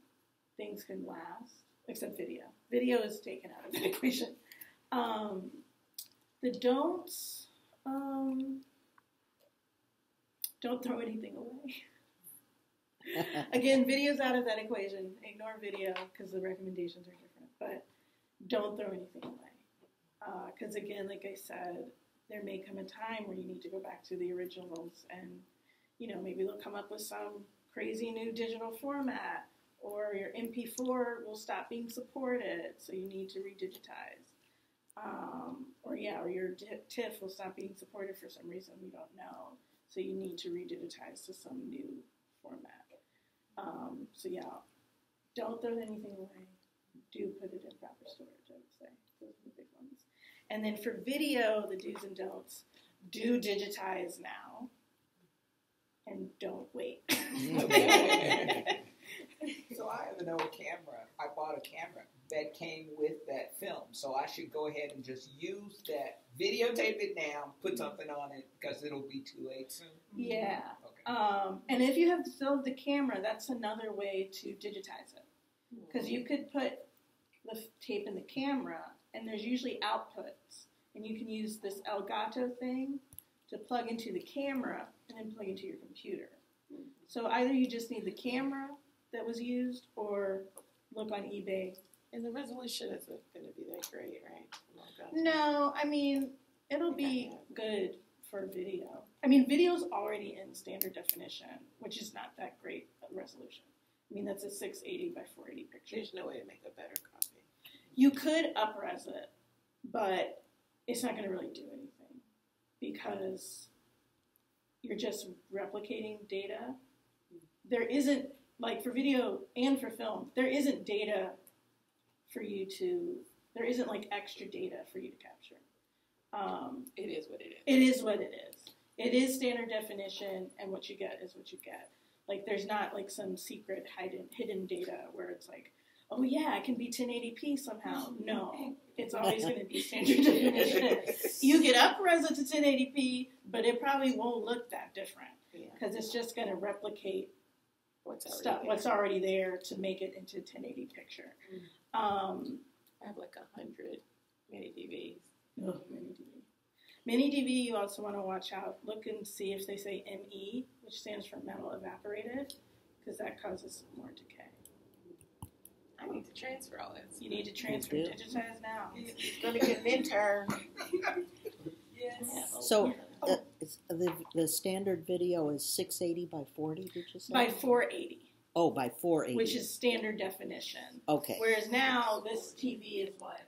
things can last except video video is taken out of the equation um, the don'ts um, don't throw anything away. Again video's out of that equation. Ignore video because the recommendations are different but don't throw anything away. Because again, like I said, there may come a time where you need to go back to the originals, and you know maybe they'll come up with some crazy new digital format, or your MP4 will stop being supported, so you need to redigitize, um, yeah, or your di- TIFF will stop being supported for some reason we don't know, so you need to redigitize to some new format. Um, so yeah, don't throw anything away. Do put it in proper storage. I would say those are the big ones. And then for video, the do's and don'ts do digitize now and don't wait. So I have an old camera. I bought a camera that came with that film. So I should go ahead and just use that, videotape it now, put mm-hmm. something on it because it'll be too late soon. Mm-hmm. yeah. Okay. Um, and if you have still the camera, that's another way to digitize it. Because you could put the tape in the camera, and there's usually outputs. And you can use this Elgato thing to plug into the camera and then plug into your computer. Mm-hmm. So either you just need the camera that was used, or look on eBay. And the resolution isn't going to be that great, right? Oh. No, I mean, it'll be good for video. I mean, video's already in standard definition, which is not that great resolution. I mean, that's a 680 by 480 picture. There's no way to make a better copy. You could upres it, but it's not going to really do anything because you're just replicating data. Mm. There isn't, like for video and for film, there isn't data for you to, there isn't like extra data for you to capture. Um, It is what it is. it is what it is. It is standard definition, and what you get is what you get. Like, there's not like some secret hidden hidden data where it's like, oh yeah, it can be 1080p somehow. No, it's always going to be standard definition. You get upres it to 1080p, but it probably won't look that different Yeah. because it's just going to replicate What's already stuff, there. what's already there to make it into 1080 picture. Um, I have like a hundred mini DVDs. Oh, mini DV. Mini DV, you also want to watch out. Look and see if they say ME, which stands for metal evaporated, because that causes more decay. I need to transfer all this. You need to transfer You do. digitize now. It's going to get an intern. Yeah. So the, the the standard video is 680 by 40. Did you say? By 480, oh, by 480. which is standard definition. okay. Whereas now this TV is what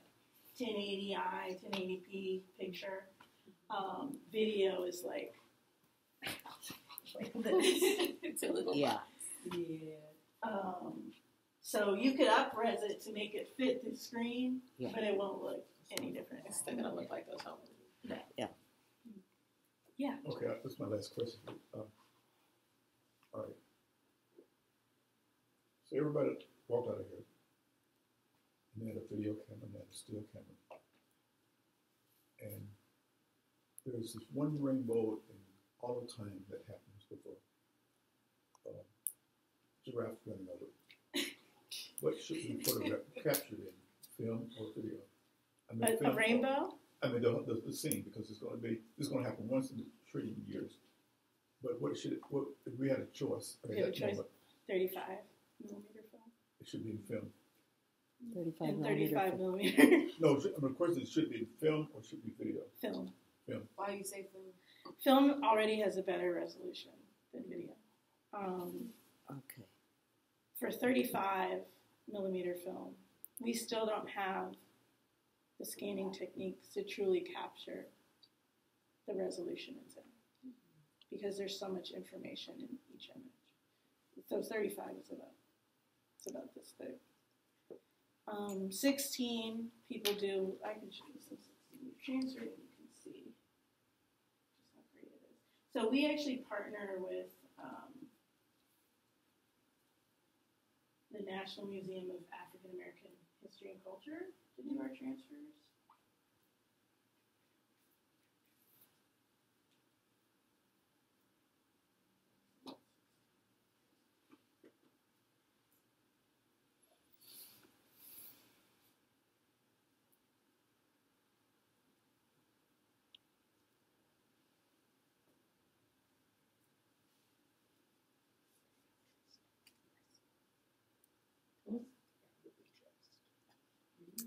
1080i, 1080p picture. Um, video is like. like this. it's a little Yeah. Um, so you could upres it to make it fit the screen, Yeah. but it won't look any different. It's still going to look like those home. Yeah. Yeah. Yeah. Okay, that's my last question. Um, all right. So everybody walked out of here. still camera. And there's this one rainbow in all the time that happens with a uh, giraffe running over. What should be photographed, captured in film or video? I mean, A, a film- rainbow? I mean, the, the, the scene, because it's gonna be, it's gonna happen once in a trillion years. But what should, what, if we had a choice, I mean, We have a that choice. moment, 35 millimeter film. it should be in film. 35 And millimeter 35 film. millimeter No, it should- I mean, of course, it should be film or should be video. film. Why you say film? Film already has a better resolution than video. Um, Okay. for 35 millimeter film, we still don't have the scanning techniques to truly capture the resolution in sound because there's so much information in each image. So 35 is about it's about this thick. Um, 16 people do. I can show you some 16 transfer and you can see just how great it is. So we actually partner with. Um, the National Museum of African American History and Culture to do our transfers.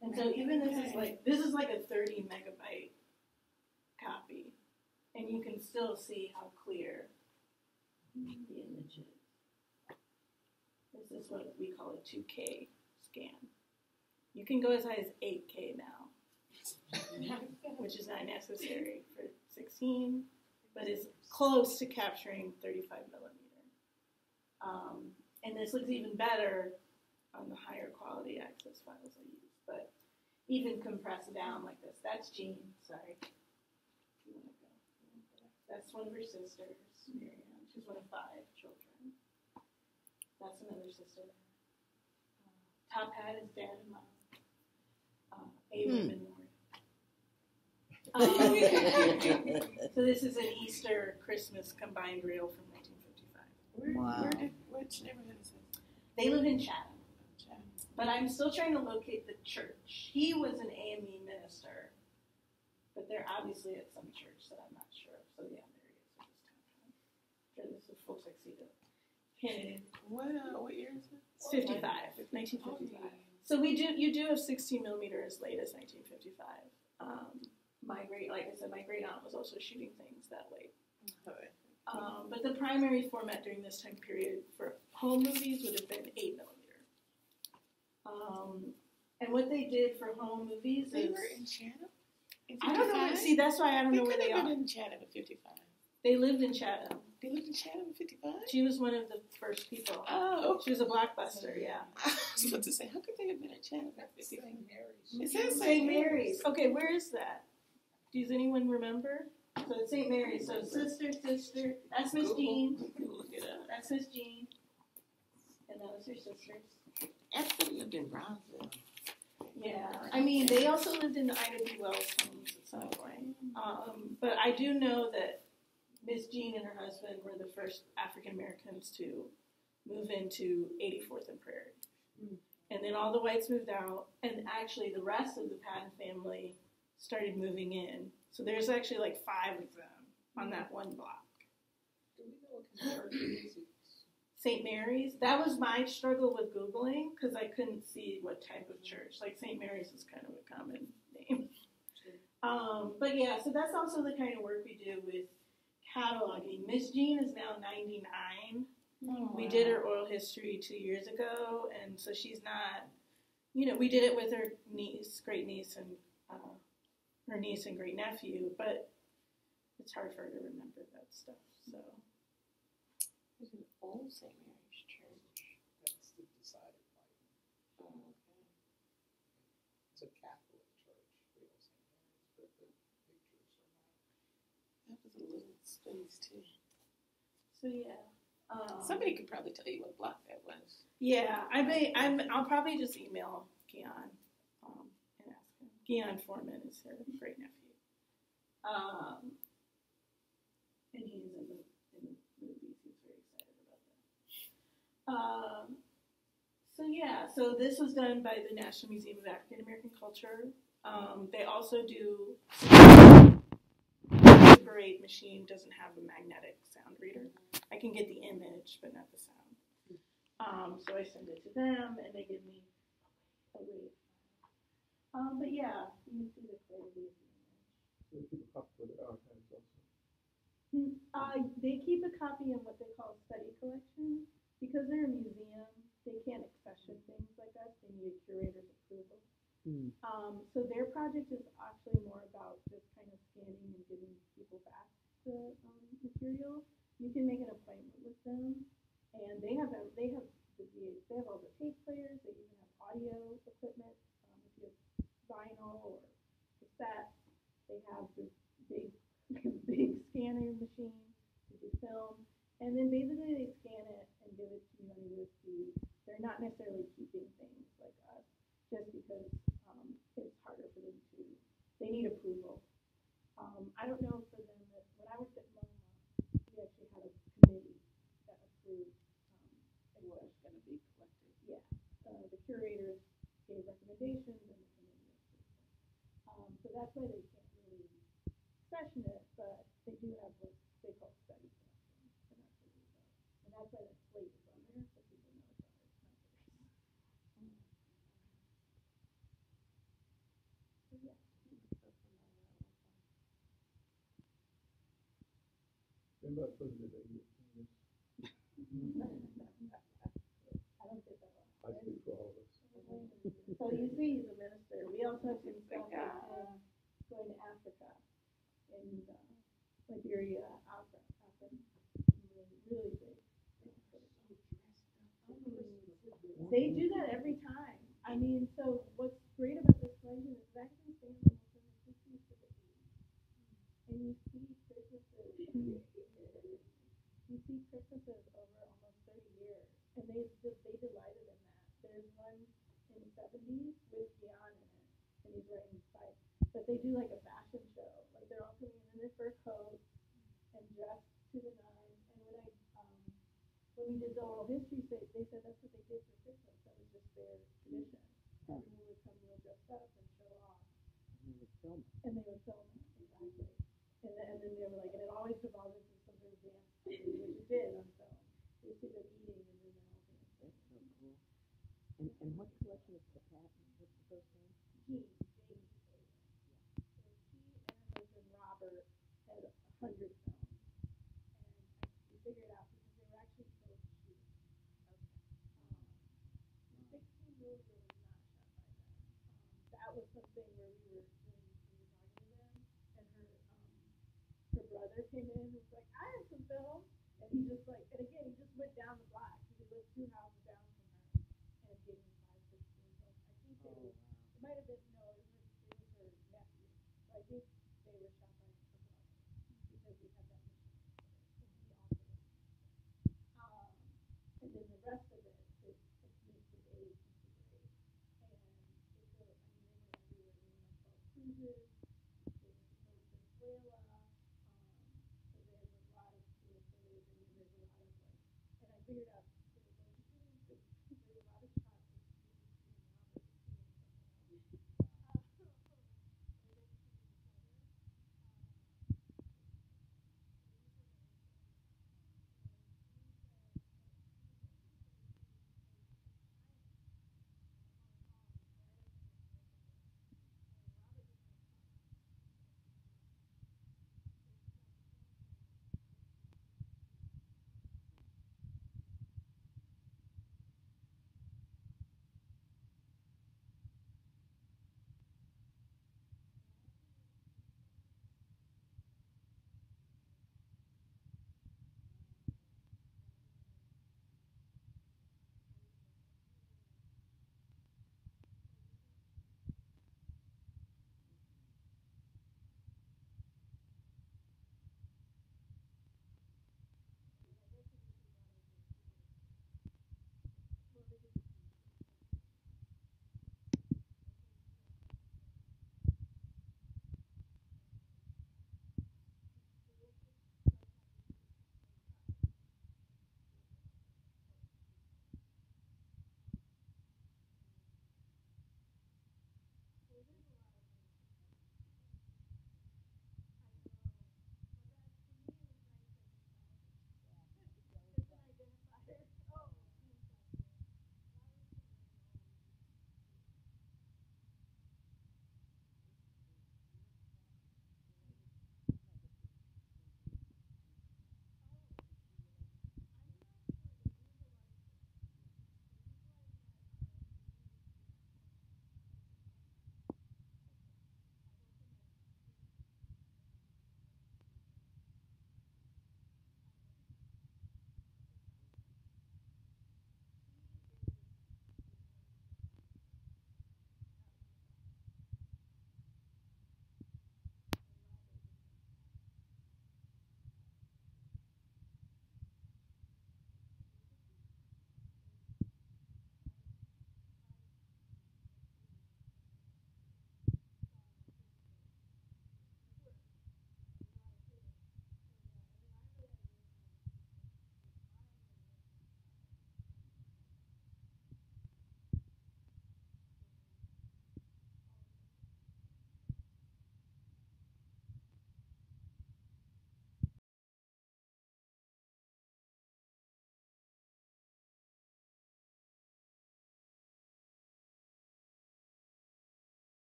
And so even this is like this is like a 30 megabyte copy, and you can still see how clear the image is. This is what we call a 2K scan. You can go as high as 8K now, which is not necessary for 16, but is close to capturing 35 millimeter. Um, and this looks even better on the higher quality access files I use, but even compressed down like this. That's Jean, sorry. You wanna go, you wanna go back. That's one of her sisters, Miriam. She's one of five children. That's another sister. Uh, top hat is dad and mom. Uh, Abram and Lori. Um, so this is an Easter Christmas combined reel from 1955. Where, Wow. where did, which neighborhood is this? They live in Chatham. But I'm still trying to locate the church. He was an AME minister, but they're obviously at some church that I'm not sure of. So yeah, there he is. I just tapped on. Sure, this is full tuxedo. Pin. What, what year is it? It's 55, 1955. So we do, you do have 16 millimeter as late as 1955. Um, my great, like I said, my great aunt was also shooting things that late. Okay. Um, but the primary format during this time period for home movies would have been 8 millimeter. Um, and what they did for home movies They is. were in Chatham? In I don't know. See, that's why I don't They know where could they have been are. in Chatham in 55. They lived in Chatham. They lived in Chatham in 55? She was one of the first people. Oh. She was a blockbuster, yeah. I was about to say, how could they have been in Chatham in 55? It says St. Mary's. Okay, where is that? Does anyone remember? So it's St. Mary's. So sister, sister. That's Miss Jean. Look it up. That's Miss Jean. And that was her sisters. Esther lived in Bronzeville. Yeah. I mean, they also lived in the Ida B. Wells homes at some point. Um, but I do know that Miss Jean and her husband were the first African Americans to move into 84th and Prairie. And then all the whites moved out, and actually the rest of the Patton family started moving in. So there's actually like five of them on that one block. Do we know what kind of church it is? St. Mary's, that was my struggle with Googling because I couldn't see what type of church. Like St. Mary's is kind of a common name. Um, but yeah, so that's also the kind of work we do with cataloging. Miss Jean is now 99. We did her oral history two years ago, and so she's not, you know, we did it with her niece, great niece, and uh, her niece and great nephew, but it's hard for her to remember that stuff. So old St. Mary's Church. That's the decided light. Oh, okay. It's a Catholic church, real St. Mary's, but the pictures are not. That was a little space, too. so yeah. Um, Somebody could probably tell you what block that was. Yeah, I may. I'm. I'll probably just email Keon um, and ask him. Keon Foreman is her great nephew. Um, and he's in in the movies. He's very excited about that. Um, so yeah, so this was done by the National Museum of African American Culture. Um, they also do. The parade machine doesn't have a magnetic sound reader. I can get the image, but not the sound. Um, so I send it to them, and they give me a wave. Um, but yeah, you can see the clarity of the image. So they keep a copy for the archives also. Hmm, Uh, they keep a copy in what they call study collection. Because they're a museum, they can't accession things like us. They need a curator's approval. Hmm. Um, so their project is actually more about just kind of scanning and giving people back the um, material. You can make an appointment with them, and they have ev- they have the VH, they have all the tape players. They even have audio equipment. Um, if you have vinyl or cassette, they have this big big scanner machine to do film, and then basically they scan it and give it to you on USB. They're not necessarily keeping things like us just because um, it's harder for them to. They need approval. Um, I don't know for them that when I worked at MoMA, we actually had a committee that approved. Um, What is gonna be collected. yeah, uh, the curators gave recommendations and the committee approved. Um, so that's why they can't really session it, but they do have what they call study collection, and that's what we do. And that's why that slate is on there, so people know it's ours, not theirs. So yeah. Candace? I don't get that one. I speak for all of us. So you see, he's a minister. We also have some stuff God. going to Africa, in uh, Liberia, Africa, Africa, really, really big. They do that every time. I mean, so what's great about this collection is it actually stands almost in the fifties to the eighties. And you see Christmases, you see Christmases over almost thirty years, and they just, they delighted in that. There's one in the seventies with Keon in it, and he's riding his bike. But they do like a fashion show, like they're all coming in their fur coats and dressed to the nines. And when I, um, when we did the oral history, they, they said that's what they did for Christmas. That was just their tradition. Everyone would come real dressed up and show off, And they would film it. and they would film it exactly. And then, and then they were like, and it always devolved into and what collection is the patent? What's the first name? He, Jamie Taylor. So she and her husband Robert had a hundred films, and we figured out because they were actually both shooting. Um, the sixteen millimeter was not shot by them. Um, that was something where we were when we were talking to them, and her um, her brother came in and was like, "I have some film," and he just like, and again, he just went down the block. He lived two houses down from her, and gave me five sixteen films. I think Oh, were wow. it might have been